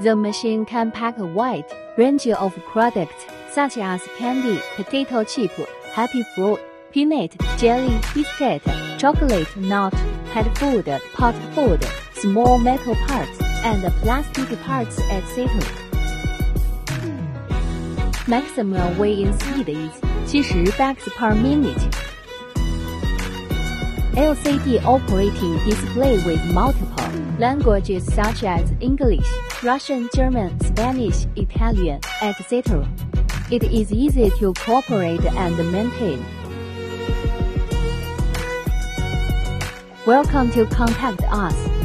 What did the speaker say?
The machine can pack a wide range of products such as candy, potato chip, happy fruit, peanut, jelly, biscuit, chocolate, nut, pet food, puffed food, small metal parts, and plastic parts, etc. Maximum weigh-in speed is 70 bags per minute. LCD operating display with multiple languages such as English, Russian, German, Spanish, Italian, etc. It is easy to cooperate and maintain. Welcome to contact us.